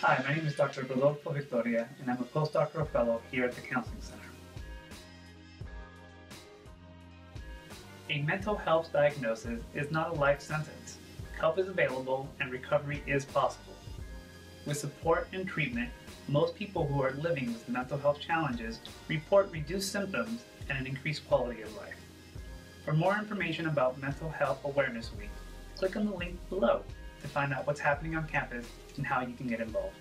Hi, my name is Dr. Rodolfo Victoria, and I'm a postdoctoral fellow here at the Counseling Center. A mental health diagnosis is not a life sentence. Help is available and recovery is possible. With support and treatment, most people who are living with mental health challenges report reduced symptoms and an increased quality of life. For more information about Mental Health Awareness Week, click on the link below to find out what's happening on campus and how you can get involved.